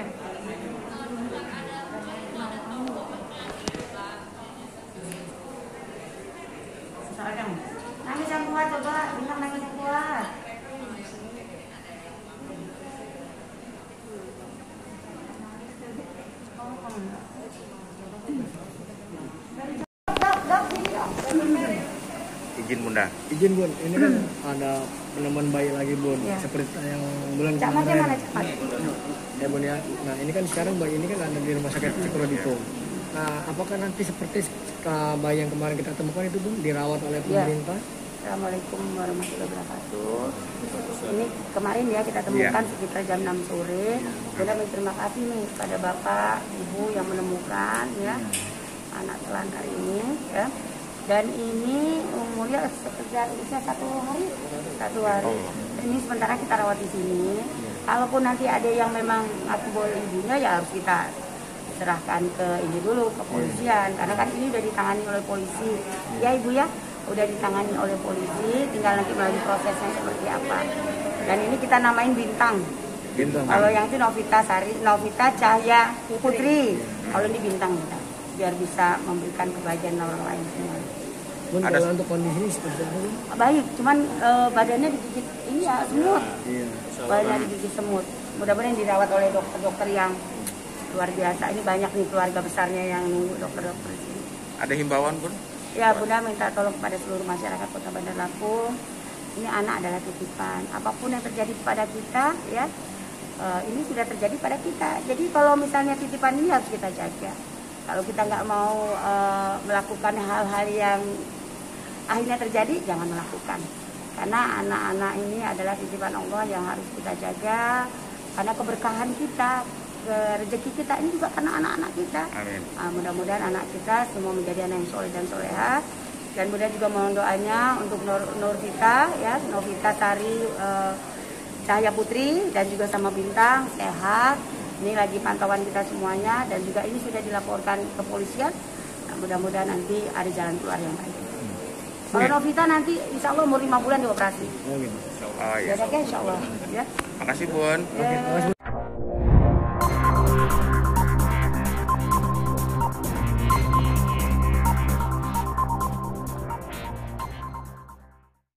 Iya. Sekarang izin bunda. Izin bun, ini kan ada penemuan bayi lagi bun, Iya. seperti yang bulan kemarin. mana? Ya bun ya. Nah ini kan sekarang bayi ini kan ada di rumah sakit Cikrodito. Nah apakah nanti seperti uh, bayi yang kemarin kita temukan itu bun dirawat oleh Iya. pemerintah? Assalamualaikum warahmatullahi wabarakatuh. Ini kemarin ya kita temukan sekitar jam 6 sore. Bunda berterima kasih nih pada bapak, ibu yang menemukan ya anak telantar ini ya. Dan ini umurnya sekitar usia satu hari, satu hari. Ini sementara kita rawat di sini. Kalaupun nanti ada yang memang ngaku boleh ibunya ya harus kita serahkan ke ini dulu ke polisian karena kan ini udah ditangani oleh polisi. Ya ibu ya? Udah ditangani oleh polisi. Tinggal nanti melalui prosesnya seperti apa. Dan ini kita namain bintang. Bintang. kalau yang itu Novita Sari Novita Cahaya Putri. Kalau ini bintang kita biar bisa memberikan kebahagiaan orang lain semua Bun Ada- kalau untuk kondisi seperti apa baik cuman eh, badannya digigit ini ya semut Iya. badannya digigit semut mudah-mudahan dirawat oleh dokter-dokter yang luar biasa ini banyak nih keluarga besarnya yang nunggu dokter-dokter sini Ada himbauan bun? Ya, Bunda minta tolong kepada seluruh masyarakat Kota Bandar Lampung. Ini anak adalah titipan. Apa pun yang terjadi kepada kita, ya, eh, ini sudah terjadi pada kita. Jadi kalau misalnya titipan ini harus kita jaga. Kalau kita nggak mau eh, melakukan hal-hal yang akhirnya terjadi, jangan melakukan. Karena anak-anak ini adalah titipan Allah yang harus kita jaga. Karena keberkahan kita, ke rezeki kita ini juga karena anak-anak kita. Amin. Ah, mudah-mudahan anak kita semua menjadi anak yang soleh dan soleha dan bunda juga mohon doanya untuk Nur, Nurvita ya Novita Sari eh, Cahaya Putri dan juga sama Bintang sehat ini lagi pantauan kita semuanya dan juga ini sudah dilaporkan ke polisian Nah, mudah-mudahan nanti ada jalan keluar yang baik kalau Novita nanti insya Allah umur 5 bulan dioperasi Oh gitu. Ya iya. insya Allah ya Makasih bun. Bun.